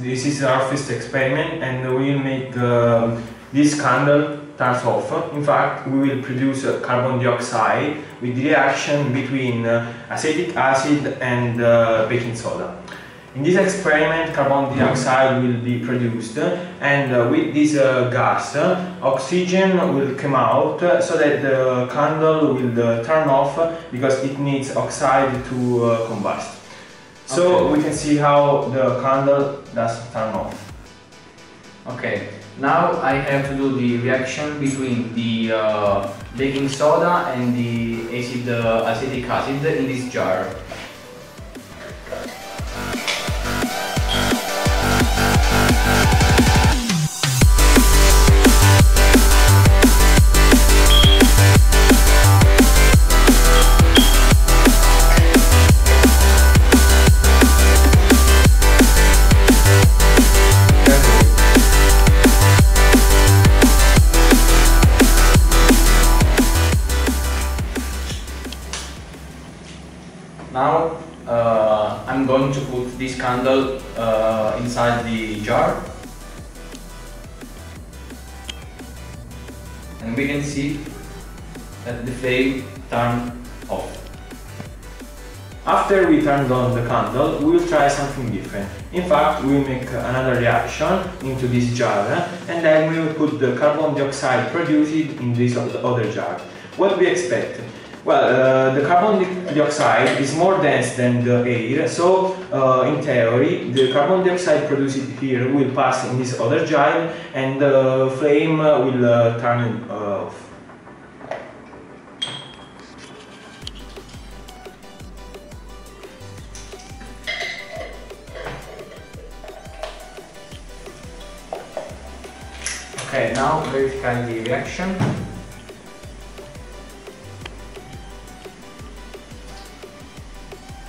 this is our first experiment and we will make um, this candle turns off. In fact, we will produce uh, carbon dioxide with the reaction between uh, acetic acid and uh, baking soda. In this experiment, carbon dioxide will be produced and uh, with this uh, gas, oxygen will come out so that the candle will turn off because it needs oxide to combust. So okay. we can see how the candle does turn off. Okay, now I have to do the reaction between the uh, baking soda and the acid, uh, acetic acid in this jar. Now uh, I'm going to put this candle uh, inside the jar and we can see that the flame turned off. After we turned on the candle, we will try something different. In fact, we will make another reaction into this jar and then we will put the carbon dioxide produced in this other jar. What we expect? Well, uh, the carbon dioxide is more dense than the air, so uh, in theory the carbon dioxide produced here will pass in this other jar and the flame will uh, turn off. Okay, now verify the reaction.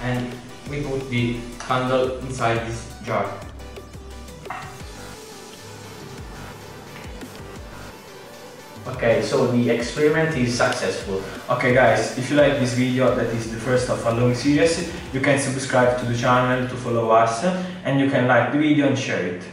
And we put the candle inside this jar. Okay, so the experiment is successful. Okay guys, if you like this video that is the first of a long series, you can subscribe to the channel to follow us and you can like the video and share it.